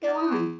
go on